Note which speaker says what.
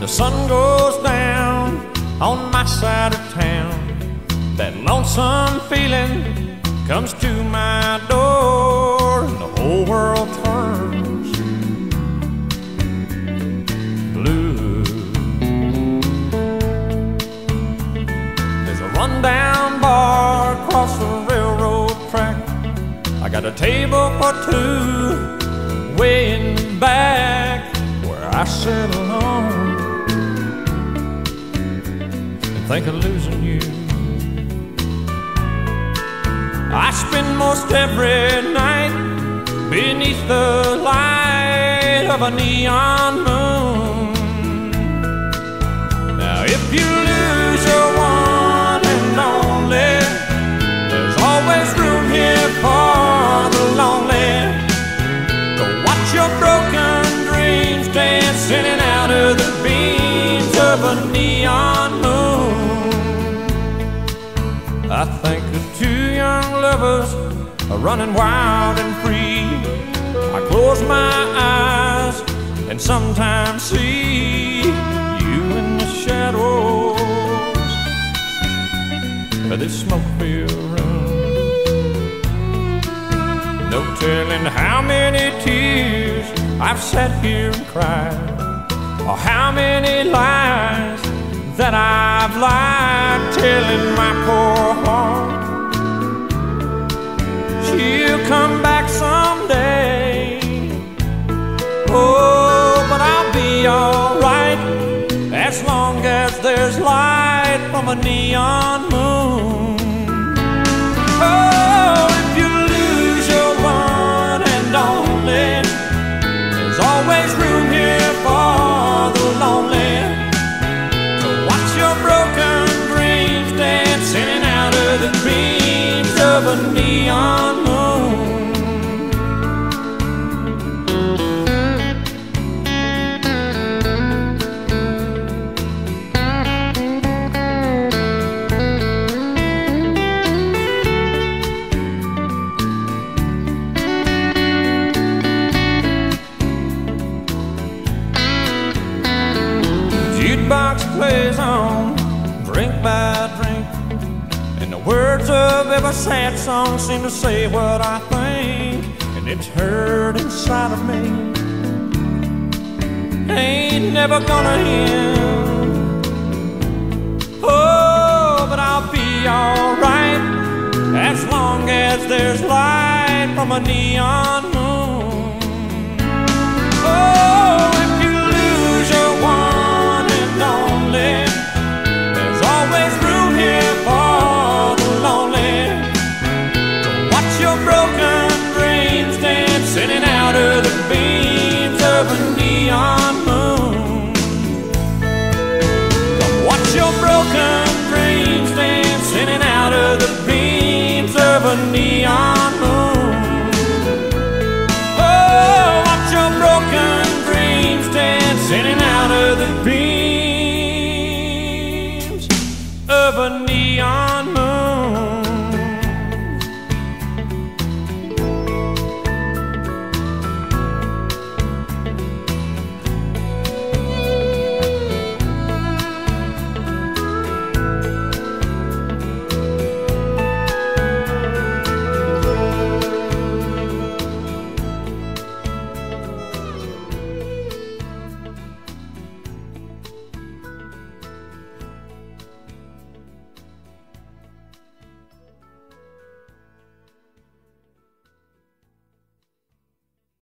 Speaker 1: the sun goes down on my side of town, that lonesome feeling comes to my door, and the whole world turns blue. There's a rundown bar across the railroad track. I got a table for two way in the back where I sit alone think of losing you. I spend most every night beneath the light of a neon moon. Now, if you lose your one and only, there's always room here for the lonely. To watch your broken I think of two young lovers running wild and free. I close my eyes and sometimes see you in the shadows of this smoke-filled room. No telling how many tears I've sat here and cried, or how many lies that I've lied, telling my poor heart there's light from a neon moon. Oh, if you lose your one and only, there's always room here for the lonely to watch your broken dreams dance in and out of the dreams of a neon moon. Plays on, drink by drink. And the words of every sad song seem to say what I think. And it's heard inside of me. Ain't never gonna end. Oh, but I'll be alright as long as there's light from a neon of a neon